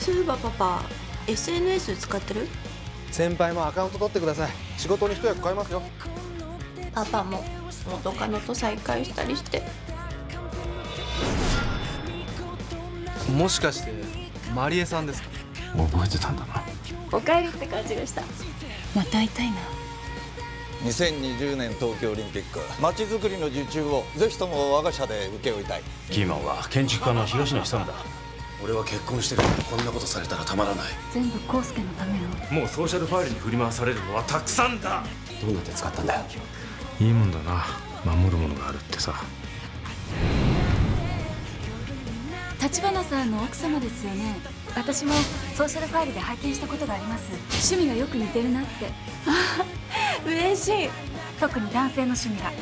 そういえばパパ SNS 使ってる？先輩もアカウント取ってください。仕事に一役買いますよ。パパも元カノと再会したりして。もしかしてマリエさんですか？覚えてたんだな。おかえりって感じがした。また会いたいな。2020年東京オリンピック。まちづくりの受注をぜひとも我が社で請け負いたい。キーマンは建築家の東野勇だ俺は結婚してる。からこんなことされたらたまらない。全部康介のためよ。もうソーシャルファイルに振り回されるのはたくさんだ。どうなって使ったんだよ。いいもんだな。守るものがあるってさ。立花さんの奥様ですよね。私もソーシャルファイルで拝見したことがあります。趣味がよく似てるなって。嬉しい。特に男性の趣味が